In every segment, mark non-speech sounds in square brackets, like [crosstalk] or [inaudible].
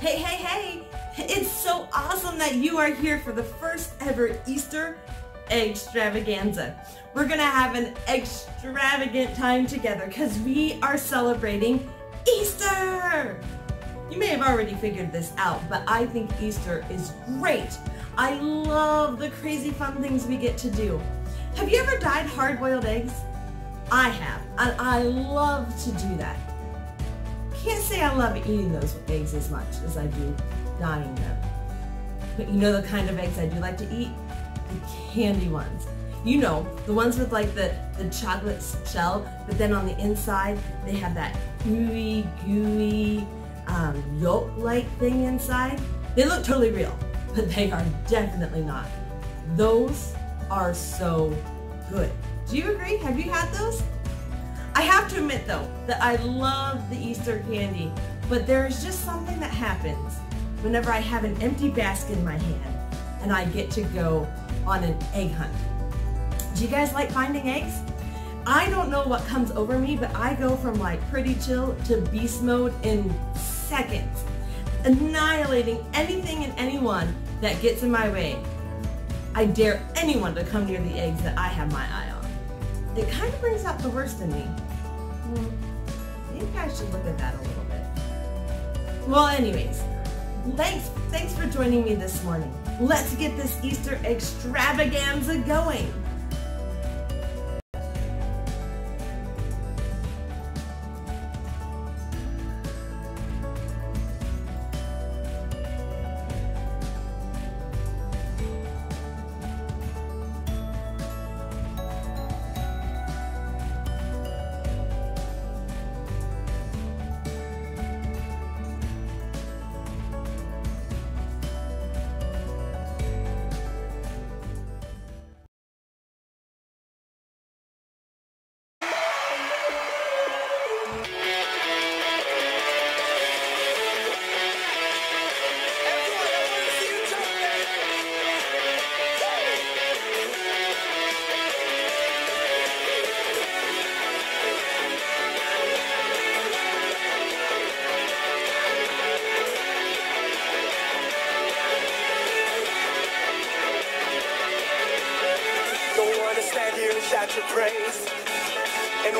Hey, hey, hey! It's so awesome that you are here for the first ever Easter extravaganza. We're gonna have an extravagant time together because we are celebrating Easter! You may have already figured this out, but I think Easter is great. I love the crazy fun things we get to do. Have you ever dyed hard-boiled eggs? I have, and I love to do that. Can't say I love eating those eggs as much as I do dyeing them. But you know the kind of eggs I do like to eat? The candy ones. You know, the ones with like the, the chocolate shell, but then on the inside they have that gooey, gooey um, yolk-like thing inside. They look totally real, but they are definitely not. Those are so good. Do you agree? Have you had those? I have to admit though that I love the Easter candy, but there is just something that happens whenever I have an empty basket in my hand and I get to go on an egg hunt. Do you guys like finding eggs? I don't know what comes over me, but I go from like pretty chill to beast mode in seconds, annihilating anything and anyone that gets in my way. I dare anyone to come near the eggs that I have my eye on. It kind of brings out the worst in me. Maybe I should look at that a little bit. Well, anyways, thanks, thanks for joining me this morning. Let's get this Easter extravaganza going.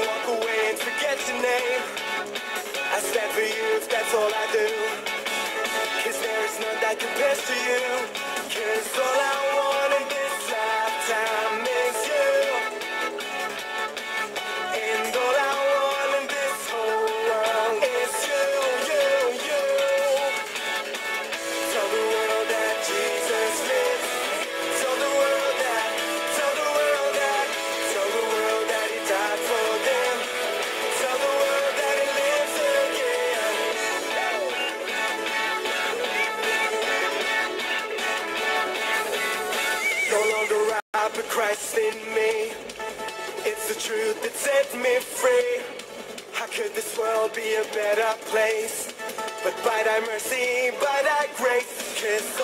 Walk away and forget your name. I stand for you if that's all I do. Cause there is none that compares to you. Cause all I want in this lifetime be a better place? But by thy mercy, by thy grace, cause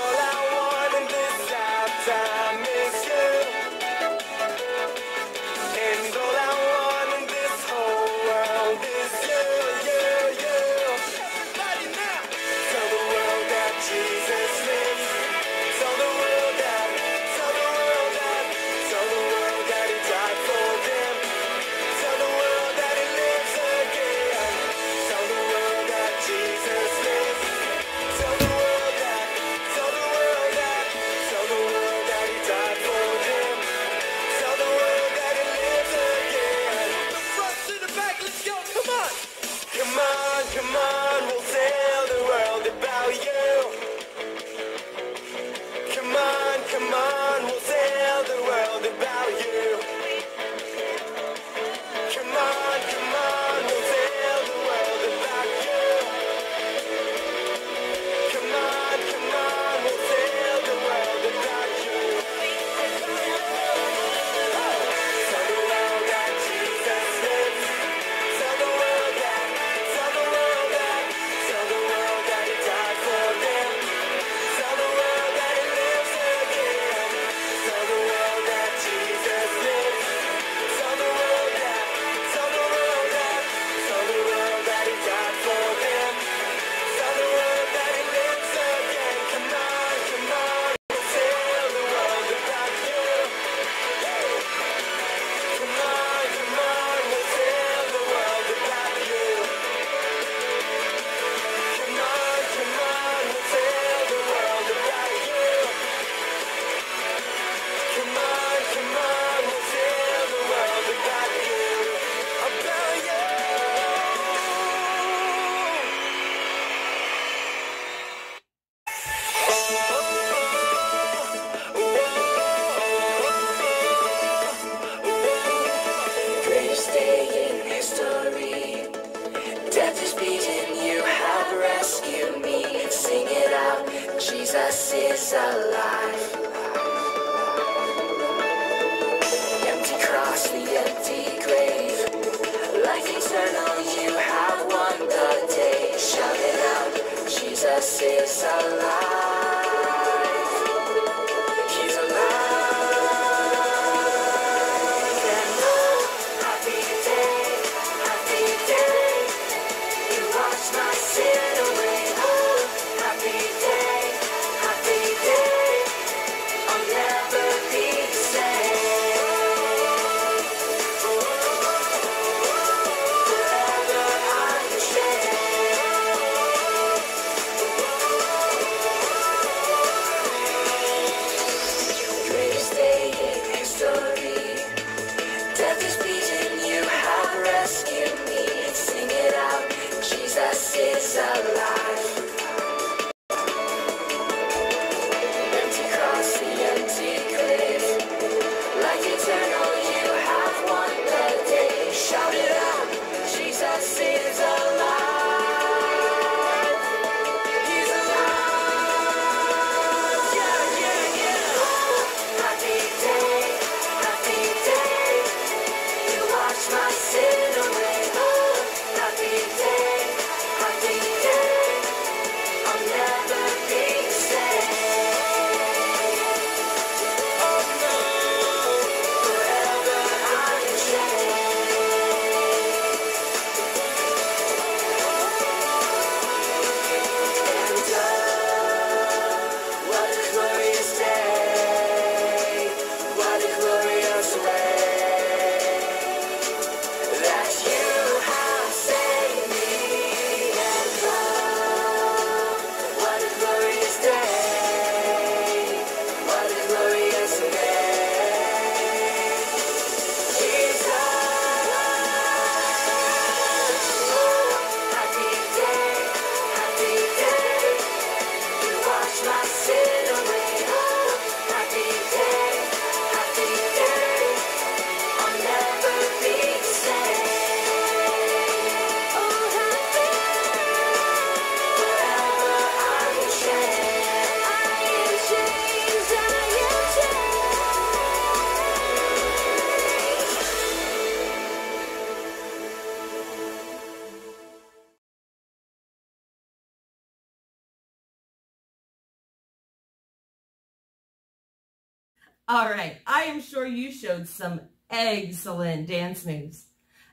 All right, I am sure you showed some excellent dance moves,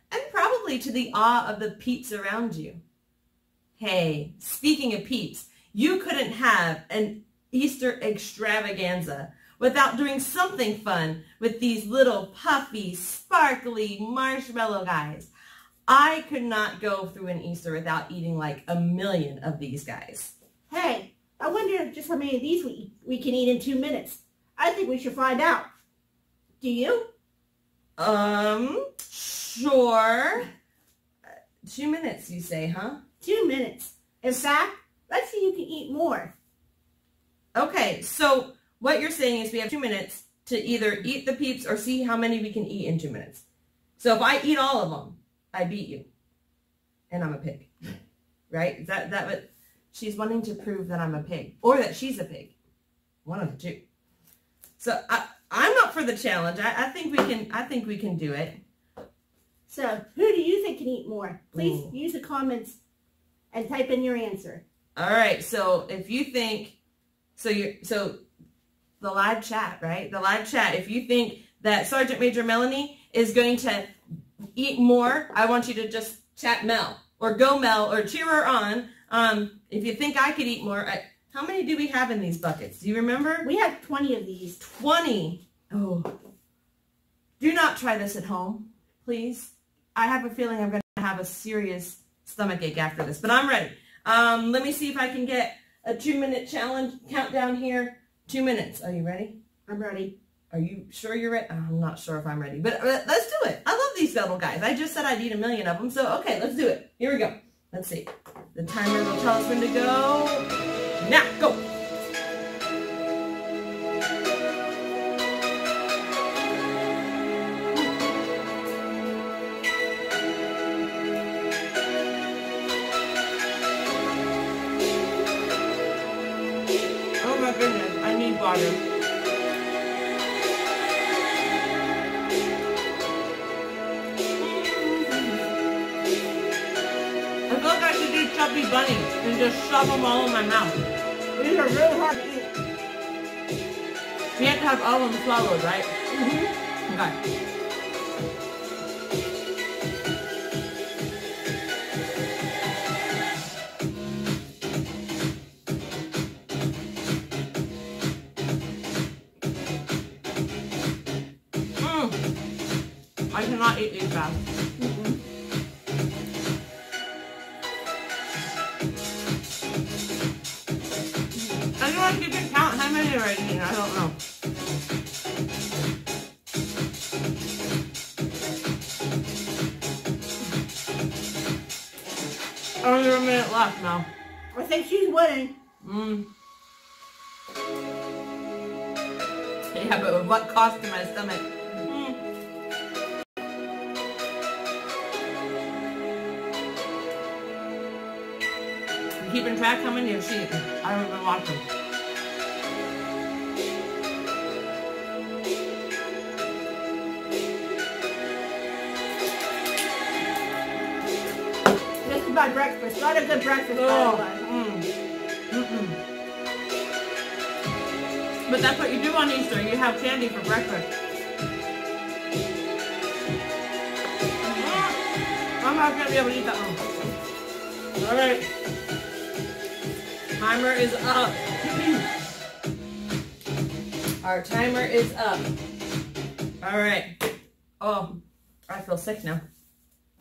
and probably to the awe of the peeps around you. Hey, speaking of peeps, you couldn't have an Easter extravaganza without doing something fun with these little puffy, sparkly marshmallow guys. I could not go through an Easter without eating like a million of these guys. Hey, I wonder just how many of these we, we can eat in two minutes. I think we should find out. Do you? Um, sure. Two minutes, you say, huh? Two minutes. In fact, let's see you can eat more. Okay, so what you're saying is we have two minutes to either eat the peeps or see how many we can eat in two minutes. So if I eat all of them, I beat you. And I'm a pig. Right? Is that, that what she's wanting to prove that I'm a pig or that she's a pig. One of the two. So I, I'm up for the challenge. I, I think we can, I think we can do it. So, who do you think can eat more? Please Ooh. use the comments and type in your answer. All right. So if you think, so you, so the live chat, right? The live chat. If you think that Sergeant Major Melanie is going to eat more, I want you to just chat Mel or go Mel or cheer her on. Um, if you think I could eat more, I, how many do we have in these buckets? Do you remember? We have 20 of these. 20. Oh. Do not try this at home, please. I have a feeling I'm going to have a serious stomach ache after this, but I'm ready. Um, let me see if I can get a two minute challenge countdown here. Two minutes. Are you ready? I'm ready. Are you sure you're ready? I'm not sure if I'm ready, but uh, let's do it. I love these little guys. I just said I'd eat a million of them, so okay, let's do it. Here we go. Let's see. The timer will tell us when to go. Now, go. Chubby bunnies and just shove them all in my mouth. These are really hard to eat. You have to have all of them swallowed, right? Mm-hmm. Okay. My stomach? Mm. Keeping track how many have she? I don't been watching. This is my breakfast. Not a good breakfast, by Oh, the way. mm. Mm-mm. But that's what you do on Easter. You have candy for breakfast. I'm not gonna be able to eat that one. All right. Timer is up. Our timer is up. All right. Oh, I feel sick now.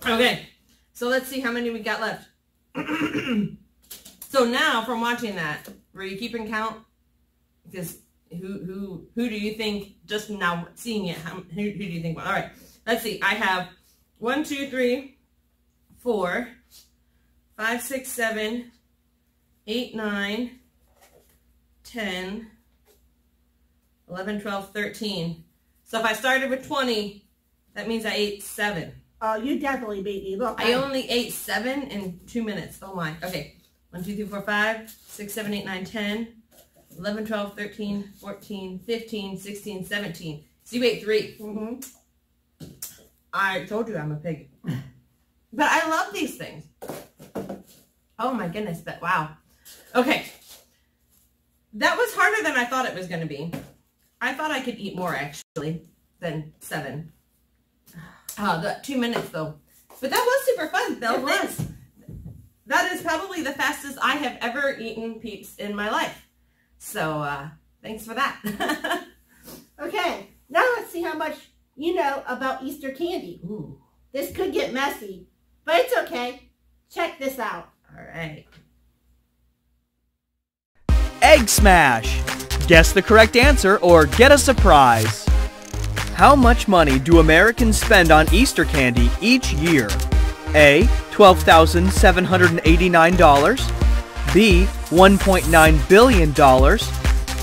Okay. So let's see how many we got left. [clears throat] so now, from watching that, were you keeping count? Because who who who do you think just now seeing it? How, who, who do you think? All right, let's see. I have one, two, three, four, five, six, seven, eight, nine, ten, eleven, twelve, thirteen. So if I started with twenty, that means I ate seven. Oh, you definitely beat me. Look, I only ate seven in two minutes. Oh my. Okay. 1, 2, 3, 4, 5, 6, 7, 8, 9, 10, 11, 12, 13, 14, 15, 16, 17. So you ate three. hmm I told you I'm a pig. But I love these things. Oh my goodness, but wow. Okay. That was harder than I thought it was going to be. I thought I could eat more actually than seven. Uh, the two minutes though. But that was super fun. It was. That is probably the fastest I have ever eaten peeps in my life. So uh, thanks for that. [laughs] Okay, now let's see how much you know about Easter candy. Ooh. This could get messy, but it's okay. Check this out. All right. Egg Smash! Guess the correct answer or get a surprise. How much money do Americans spend on Easter candy each year? A. $12,789, B. $1.9 billion,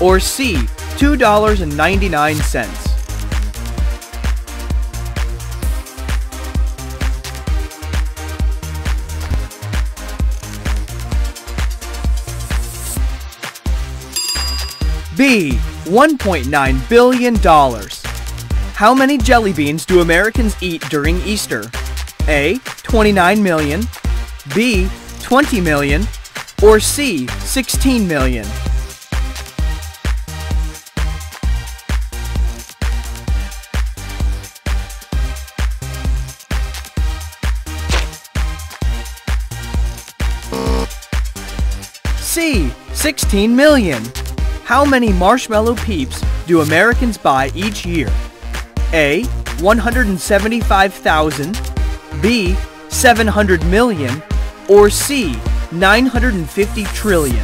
or C. $2.99? B. $1.9 billion. How many jelly beans do Americans eat during Easter? A. 29 million, B. 20 million, or C. 16 million? C. 16 million. How many marshmallow peeps do Americans buy each year? A. 175,000, B. 700 million, or C. 950 trillion?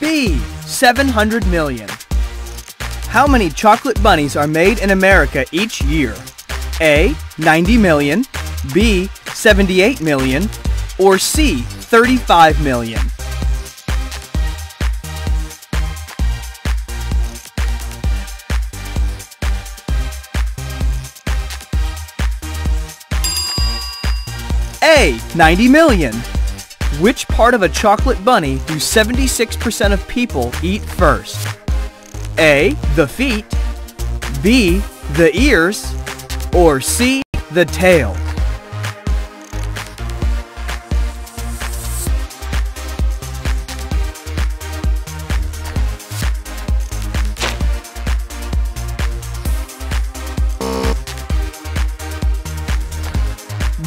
B. 700 million. How many chocolate bunnies are made in America each year? A. 90 million, B. 78 million, or C, 35 million? A, 90 million. Which part of a chocolate bunny do 76% of people eat first? A, the feet, B, the ears, or C, the tail?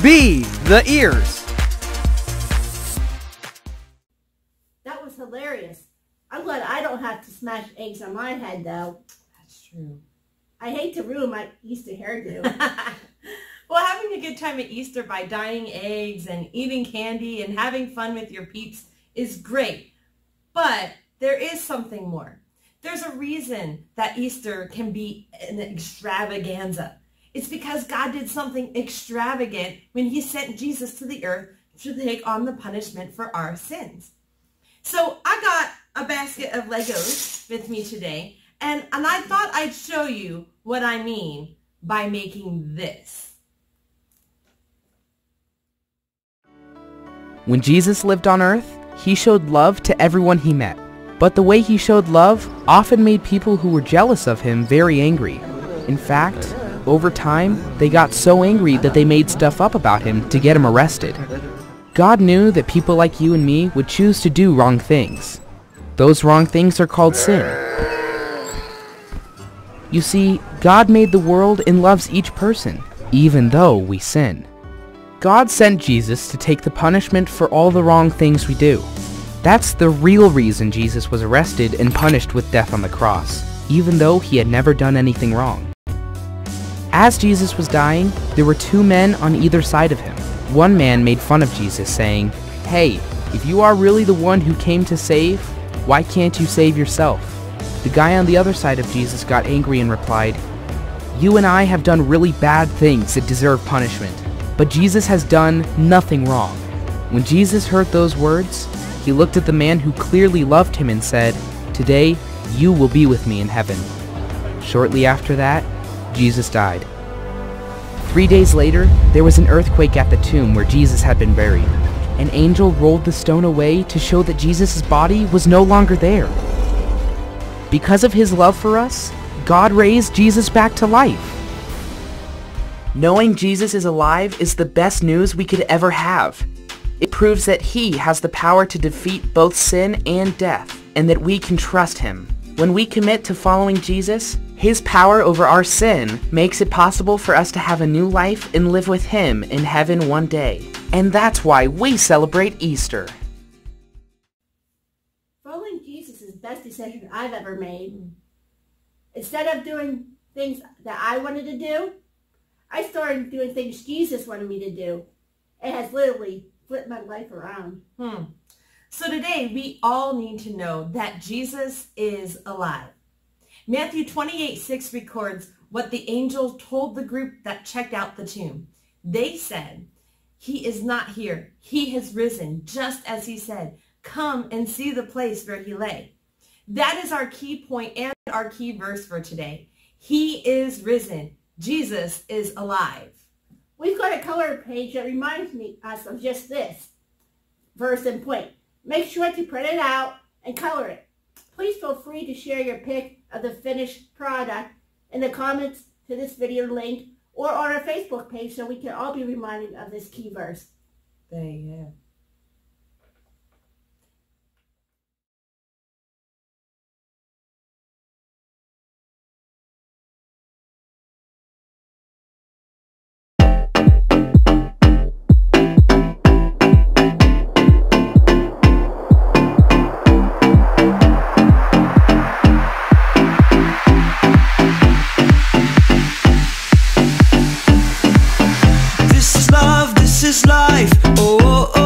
B. The ears. That was hilarious. I'm glad I don't have to smash eggs on my head, though. That's true. I hate to ruin my Easter hairdo. [laughs] well, having a good time at Easter by dyeing eggs and eating candy and having fun with your peeps is great. But there is something more. There's a reason that Easter can be an extravaganza. It's because God did something extravagant when he sent Jesus to the earth to take on the punishment for our sins. So I got a basket of Legos with me today, and, and I thought I'd show you what I mean by making this. When Jesus lived on earth, he showed love to everyone he met. But the way he showed love often made people who were jealous of him very angry. In fact, over time, they got so angry that they made stuff up about him to get him arrested. God knew that people like you and me would choose to do wrong things. Those wrong things are called sin. You see, God made the world and loves each person, even though we sin. God sent Jesus to take the punishment for all the wrong things we do. That's the real reason Jesus was arrested and punished with death on the cross, even though he had never done anything wrong. As Jesus was dying, there were two men on either side of him. One man made fun of Jesus, saying, Hey, if you are really the one who came to save, why can't you save yourself? The guy on the other side of Jesus got angry and replied, You and I have done really bad things that deserve punishment, but Jesus has done nothing wrong. When Jesus heard those words, he looked at the man who clearly loved him and said, Today you will be with me in heaven. Shortly after that, Jesus died. Three days later, there was an earthquake at the tomb where Jesus had been buried. An angel rolled the stone away to show that Jesus' body was no longer there. Because of his love for us, God raised Jesus back to life. Knowing Jesus is alive is the best news we could ever have. It proves that he has the power to defeat both sin and death, and that we can trust him. When we commit to following Jesus, his power over our sin makes it possible for us to have a new life and live with him in heaven one day. And that's why we celebrate Easter. Following Jesus is the best decision I've ever made. Instead of doing things that I wanted to do, I started doing things Jesus wanted me to do. It has literally flipped my life around. Hmm. So today we all need to know that Jesus is alive. Matthew 28, 6 records what the angel told the group that checked out the tomb. They said, he is not here. He has risen, just as he said. Come and see the place where he lay. That is our key point and our key verse for today. He is risen. Jesus is alive. We've got a color page that reminds me us of just this verse and point. Make sure to print it out and color it. Please feel free to share your pic of the finished product in the comments to this video link or on our Facebook page so we can all be reminded of this key verse. There you go. Is life. Oh, oh, oh.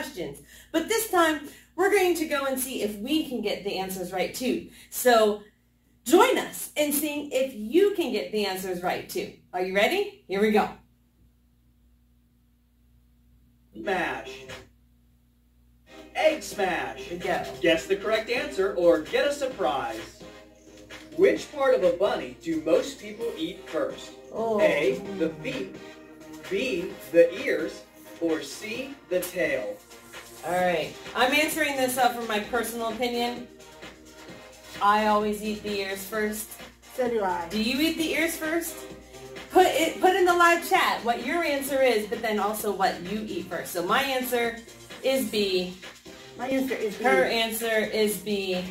Questions. But this time we're going to go and see if we can get the answers right too. So join us in seeing if you can get the answers right too. Are you ready? Here we go. Smash. Egg smash. Go. Guess the correct answer or get a surprise. Which part of a bunny do most people eat first? Oh. A. The feet. B. The ears. Or C. The tail. All right. I'm answering this up from my personal opinion. I always eat the ears first. So do I. Do you eat the ears first? Put it put in the live chat what your answer is, but then also what you eat first. So my answer is B. My answer is B. Her answer is B.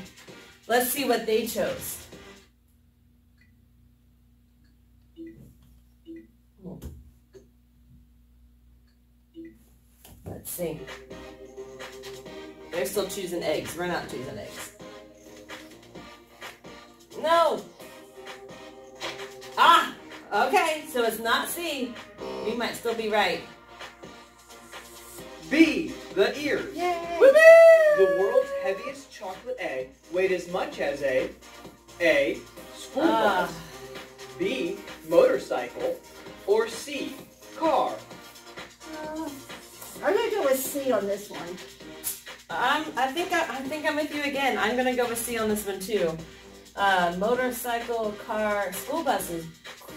Let's see what they chose. Let's see. They're still choosing eggs. We're not choosing eggs. No! Ah! Okay, so it's not C. We might still be right. B. The ears. Yay! The world's heaviest chocolate egg weighed as much as a A. School Ah. bus. B. Motorcycle. Or C. Car. Uh, I'm gonna go with C on this one. I'm, I think I, I think I'm with you again. I'm gonna go with C on this one too. Uh, motorcycle, car, school bus is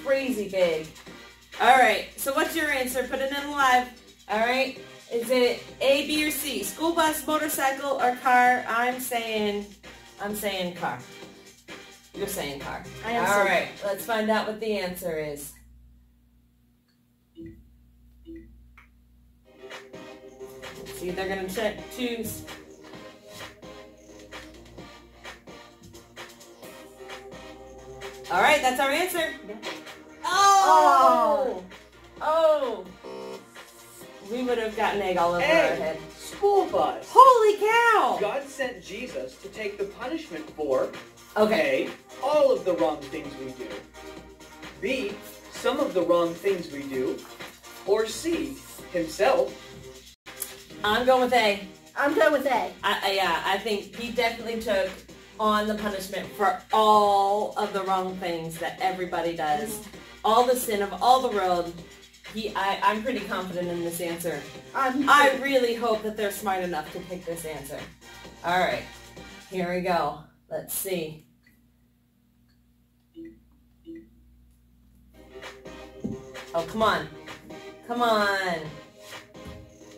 crazy big. All right. So what's your answer? Put it in live. All right. Is it A, B, or C? School bus, motorcycle, or car? I'm saying, I'm saying car. You're saying car. I am All saying- right. Let's find out what the answer is. Let's. They're gonna check choose. All right, that's our answer. Oh! oh! Oh! We would have gotten egg all over our head. School bus. Holy cow! God sent Jesus to take the punishment for Okay. A. All of the wrong things we do. B. Some of the wrong things we do. Or C. Himself. I'm going with A. I'm going with A. I, yeah, I think he definitely took on the punishment for all of the wrong things that everybody does. All the sin of all the world. He, I, I'm pretty confident in this answer. I'm I really hope that they're smart enough to pick this answer. All right, here we go. Let's see. Oh, come on. Come on.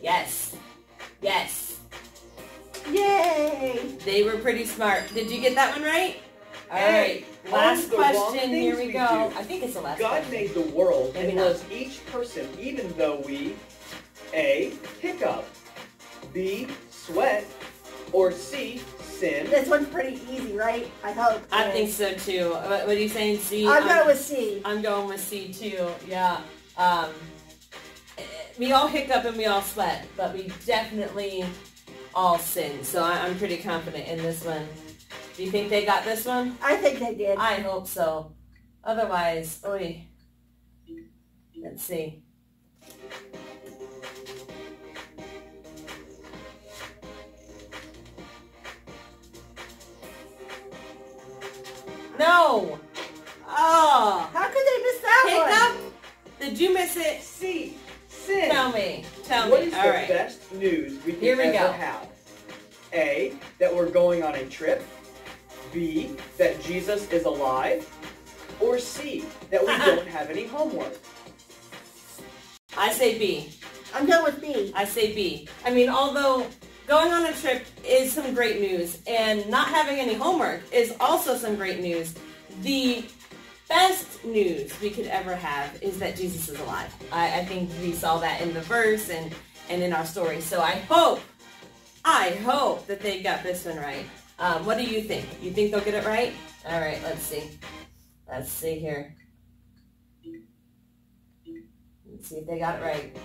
Yes. Yes. Yay! They were pretty smart. Did you get that one right? All right. Last all the wrong question. Here we we go. do. I think it's the last God question. made the world Maybe and loves each person even though we A. Hiccup B. Sweat or C. Sin This one's pretty easy, right? I hope. I think so too. What, what are you saying? C? I'll I'm- go with C. I'm going with C too. Yeah. Um, we all hiccup and we all sweat, but we definitely all sin. So I, I'm pretty confident in this one. Do you think they got this one? I think they did. I hope so. Otherwise, oi. Let's see. No. Oh. How could they miss that one? Hiccup? Did you miss it? C. Sin Tell me. Tell What me. is All the right. best news we can Here we ever go. have? A. That we're going on a trip. B. That Jesus is alive. Or C. That we Uh-uh. [laughs] don't have any homework. I say B. I'm going with B. I say B. I mean, although going on a trip is some great news, and not having any homework is also some great news, the best news we could ever have is that Jesus is alive. I, I think we saw that in the verse and, and in our story. So I hope, I hope that they got this one right. Um, what do you think? You think they'll get it right? All right, let's see. Let's see here. Let's see if they got it right.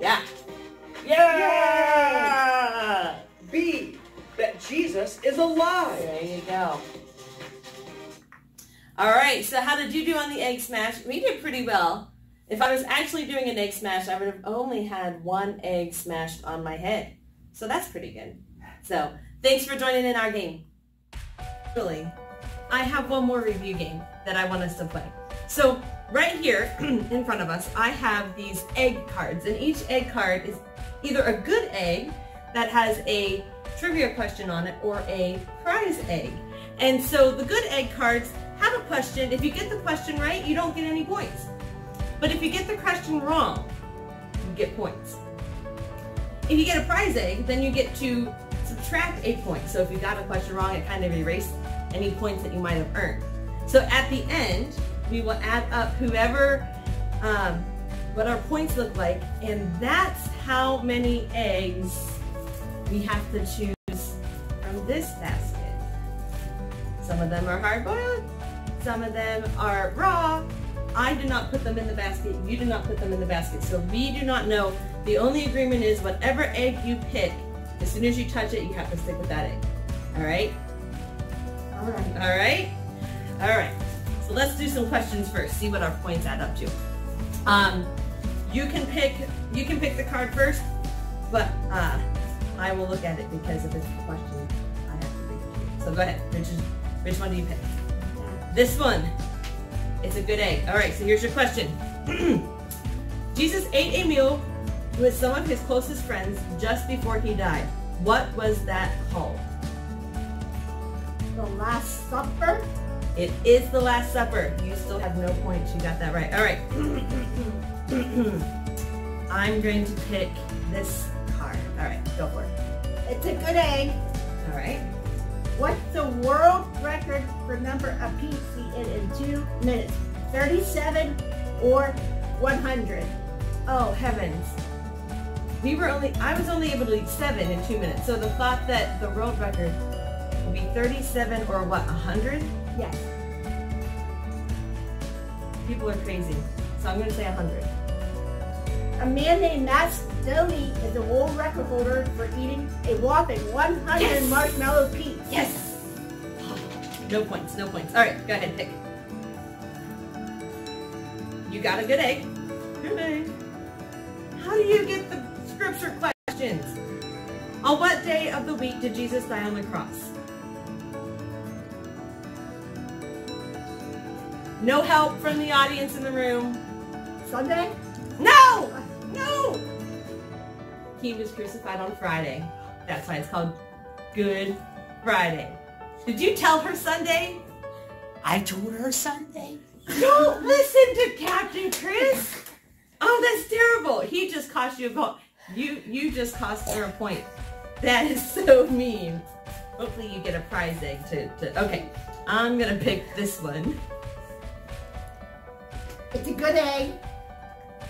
Yeah. Yeah! Jesus is alive. There you go. All right, so how did you do on the egg smash? We did pretty well. If I was actually doing an egg smash, I would have only had one egg smashed on my head. So that's pretty good. So thanks for joining in our game. Really, I have one more review game that I want us to play. So right here [clears throat] in front of us, I have these egg cards, and each egg card is either a good egg that has a trivia question on it or a prize egg. And so the good egg cards have a question. If you get the question right, you don't get any points. But if you get the question wrong, you get points. If you get a prize egg, then you get to subtract a point. So if you got a question wrong, it kind of erased any points that you might have earned. So at the end, we will add up whoever, um, what our points look like, and that's how many eggs we have to choose this basket. Some of them are hard-boiled, some of them are raw. I do not put them in the basket, you do not put them in the basket, so we do not know. The only agreement is whatever egg you pick, as soon as you touch it, you have to stick with that egg. All right? All right. All right? All right. So let's do some questions first, see what our points add up to. Um, you can pick you can pick the card first, but uh, I will look at it because if it's a question, So go ahead. Which, is, which one do you pick? This one. It's a good egg. All right, so here's your question. [clears throat] Jesus ate a meal with some of his closest friends just before he died. What was that called? The Last Supper. It is the Last Supper. You still have no points. You got that right. All right. [clears throat] I'm going to pick this card. All right, go for it. It's a good egg. All right. What's the world record for number of Peeps eaten in two minutes? 37 or 100? Oh heavens. We were only. I was only able to eat seven in two minutes. So the thought that the world record would be 37 or what? 100? Yes. People are crazy. So I'm going to say 100. A man named Matt Stonie is the world record holder for eating a whopping 100 Yes! marshmallow Peeps. Yes. No points. No points. All right, go ahead. Pick. You got a good egg. Good egg. How do you get the scripture questions? On what day of the week did Jesus die on the cross? No help from the audience in the room. Sunday? No! No! He was crucified on Friday. That's why it's called Good Friday. Did you tell her Sunday? I told her Sunday. Don't listen to Captain Chris. Oh, that's terrible. He just cost you a point. You you just cost her a point. That is so mean. Hopefully you get a prize egg to, to okay. I'm gonna pick this one. It's a good egg.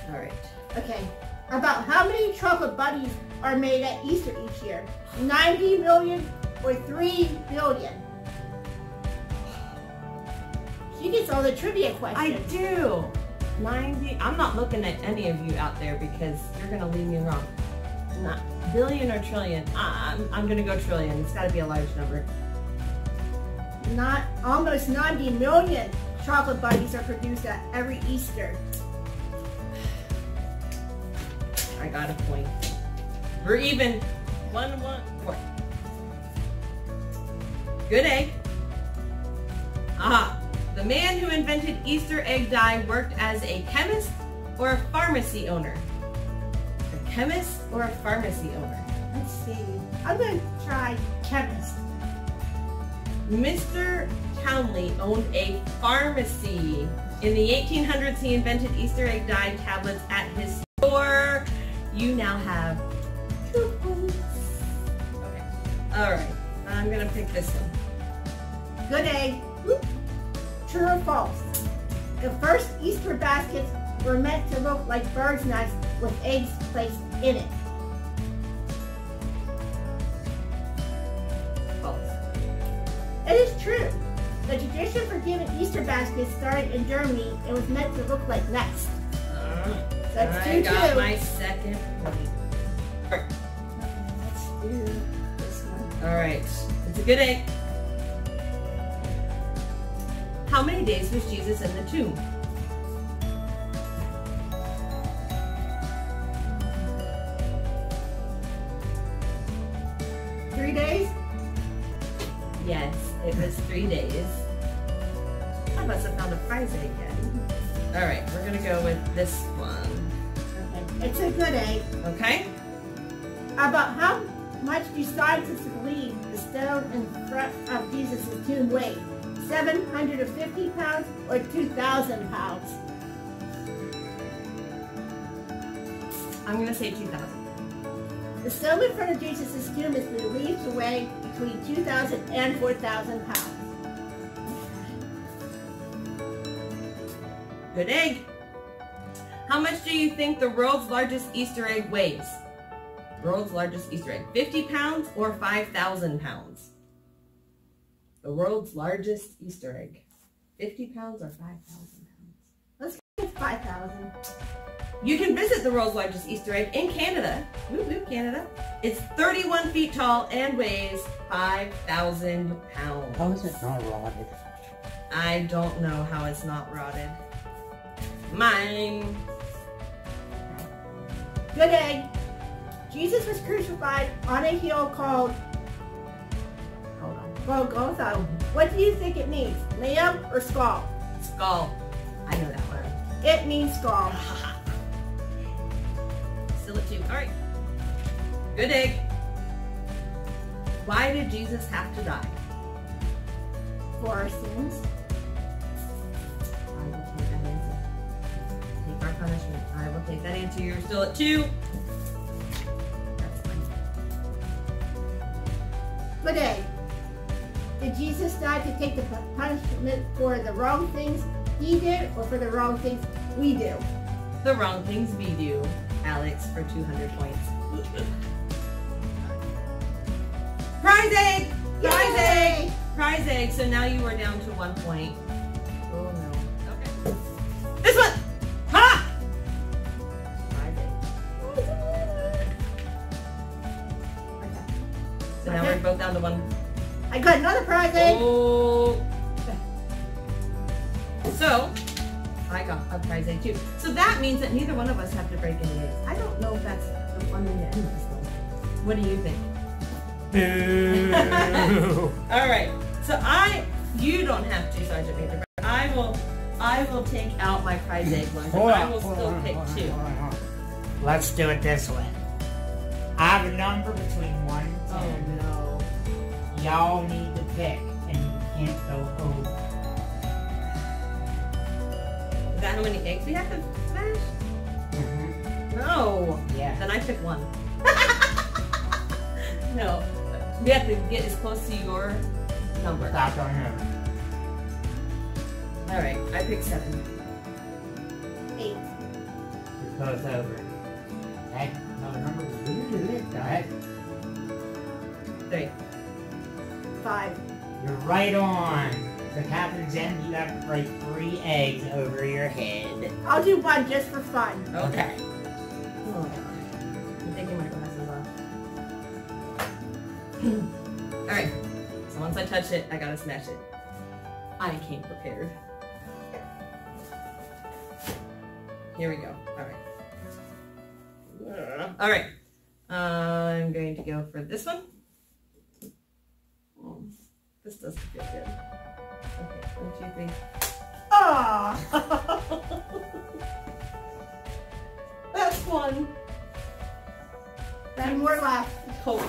All right. Okay. About how many chocolate bunnies are made at Easter each year? 90 million or 3 billion? She gets all the trivia questions. I do. 90. I'm not looking at any of you out there because you're gonna leave me wrong. Not billion or trillion. I'm, I'm gonna go trillion. It's gotta be a large number. Not almost 90 million chocolate bunnies are produced at every Easter. I got a point. We're even. One, one. Good egg. Aha. The man who invented Easter egg dye worked as a chemist or a pharmacy owner? A chemist or a pharmacy owner? Let's see. I'm going to try chemist. Mr. Townley owned a pharmacy. In the 1800s, he invented Easter egg dye tablets at his store. You now have two points. Okay. All right. I'm gonna pick this one. Good egg. True or false? The first Easter baskets were meant to look like bird's nests with eggs placed in it. False. It is true. The tradition for giving Easter baskets started in Germany and was meant to look like nests. Uh-huh. That's I two, got two. my second point. Okay, let's do this one. All right. It's a good egg. How many days was Jesus in the tomb? Three days? Yes, it was three days. I must have found a prize egg again. All right, we're gonna go with this one. Okay. It's a good egg. Okay. About how much do scientists believe the stone in front of Jesus' tomb weighed? 750 pounds or 2,000 pounds? I'm gonna say 2,000. The stone in front of Jesus' tomb is believed to weigh between 2,000 and 4,000 pounds. Good egg. How much do you think the world's largest Easter egg weighs? World's largest Easter egg. 50 pounds or 5,000 pounds? The world's largest Easter egg. 50 pounds or 5,000 pounds? Let's go with 5,000. You can visit the world's largest Easter egg in Canada. Woo woo, Canada. It's 31 feet tall and weighs 5,000 pounds. How is it not rotted? I don't know how it's not rotted. Mine. Good egg. Jesus was crucified on a hill called Hold on. Golgotha. What do you think it means? Lamb or skull? Skull. I know that one. It means skull. [laughs] Still at two. All right. Good egg. Why did Jesus have to die? For our sins. I will take that answer. Take our punishment. I will take that answer. You're still at two. That's fine. Good egg. Did Jesus die to take the punishment for the wrong things he did or for the wrong things we do? The wrong things we do, Alex, for 200 points. Prize egg! Prize egg! Prize egg. So now you are down to one point. Oh no. Okay. This one! Ha! Prize egg. Oh, okay. So now we're both down to one. I got another prize egg. Oh. So, I got a prize egg too. So that means that neither one of us have to break any eggs. I don't know if that's the fun way to end this though. What do you think? [laughs] All right. So I, you don't have to, Sergeant Major. But I will, I will take out my prize egg ones. and Hold I will hold still on, pick hold on, two. hold on, hold on. Let's do it this way. I have a number between 1 and 10. Oh no. Y'all need to pick, and you can't go over. Is that how many eggs we have to smash? Mm-hmm. No. Yeah. Then I pick one. [laughs] no. We have to get as close to your number. Stop on him. Alright, I pick seven. Eight. You're close over. Okay. No number. Three. Five. You're right on. So Captain Zen, you have to break three eggs over your head. I'll do one just for fun. Okay. Oh, I'm taking my glasses off. Alright. So once I touch it, I gotta smash it. I came prepared. Here we go. Alright. Alright. I'm going to go for this one. This doesn't feel good. Okay, [laughs] one, two, three. Ah! That's one. Two more left. Cold.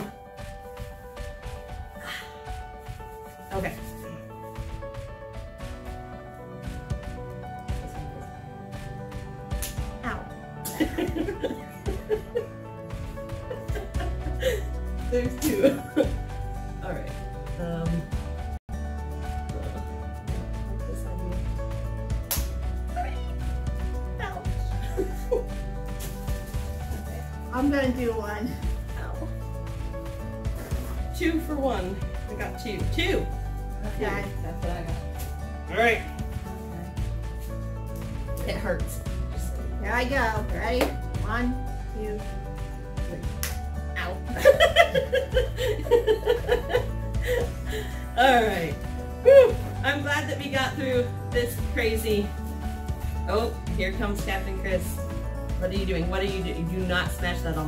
Okay. Ow. [laughs] There's two.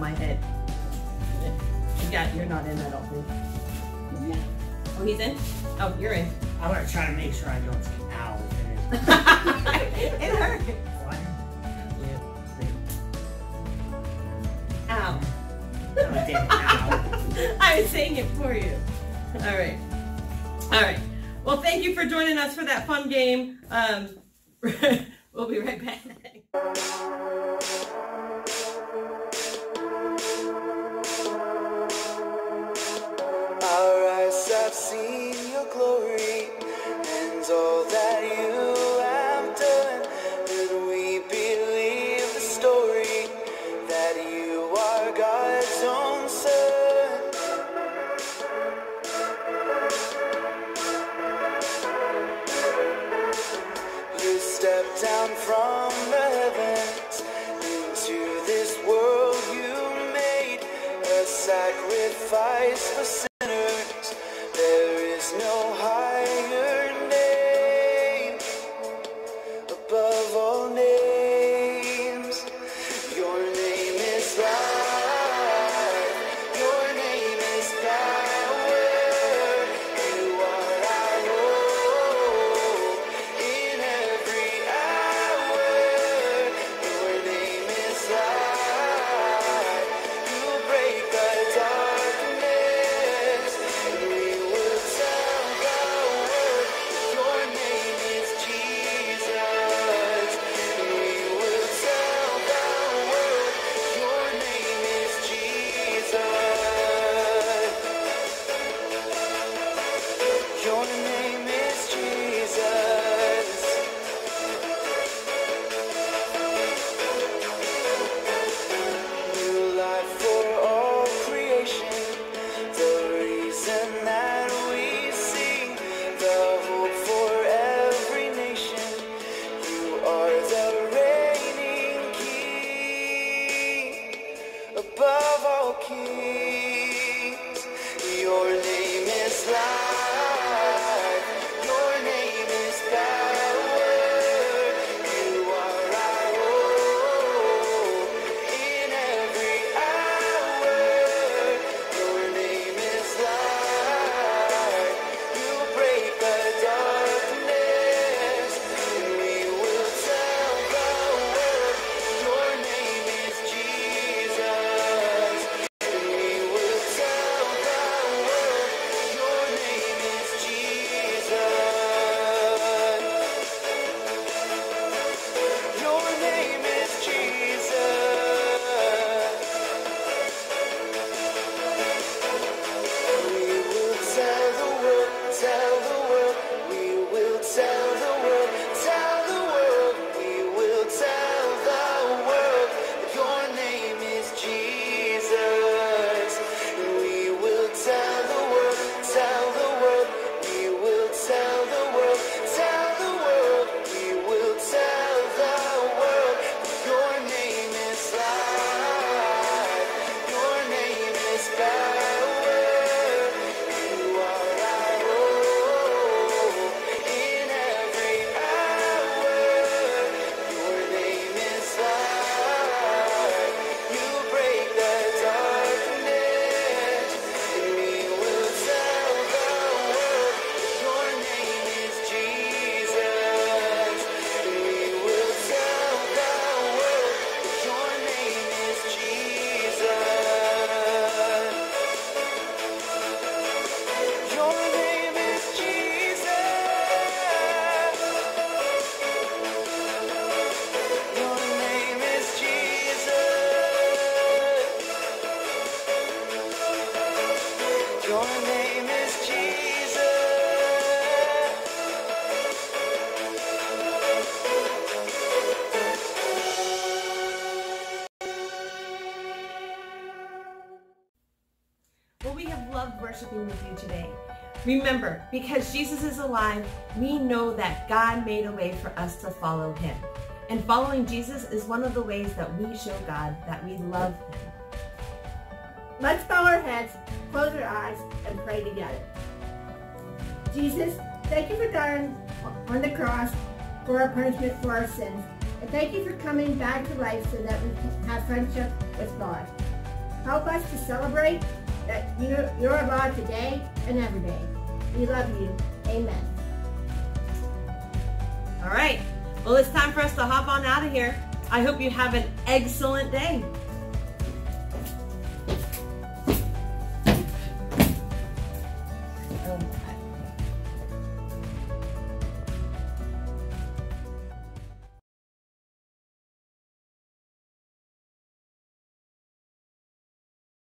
My head. You got. You're not in. I don't think. Oh, he's in. Oh, you're in. I want to try to make sure I don't say [laughs] ow. it hurts. One, two, three. Ow. It didn't. Ow. I was saying it for you. All right. All right. Well, thank you for joining us for that fun game. Um, [laughs] we'll be right back. Because Jesus is alive, we know that God made a way for us to follow him. And following Jesus is one of the ways that we show God that we love him. Let's bow our heads, close our eyes, and pray together. Jesus, thank you for dying on the cross for our punishment for our sins. And thank you for coming back to life so that we can have friendship with God. Help us to celebrate that you're, you're alive today and every day. We love you. Amen. All right. Well, it's time for us to hop on out of here. I hope you have an excellent day.